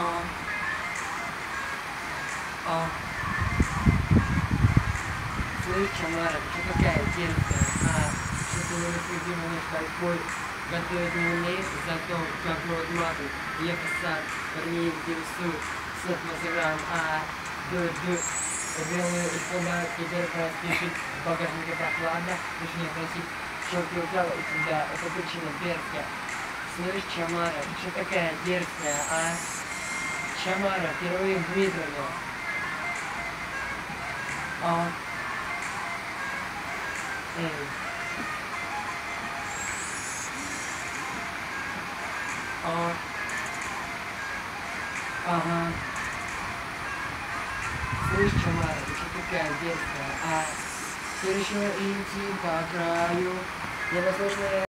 а, а, слышь, Лара, а, ты какая дерзкая, а, что-то ты неразходима наш кайфой, готовить не умеешь, зато как вот матом, я посад, парни девсу, сот мазерам, а, ду, ду, белые исхода, теперь распишет, в багажнике прохлада, лишь не просить, чтоб ты украла у тебя, это причина дерзкая, слышь, Чамара, ты что такая дерзкая, а? Чамара, впервые в Дмитрове. А? Эй. А. Ага. Слышь, Чамара, ты что такая дерзкая, а? Ты решила идти по краю, небослышная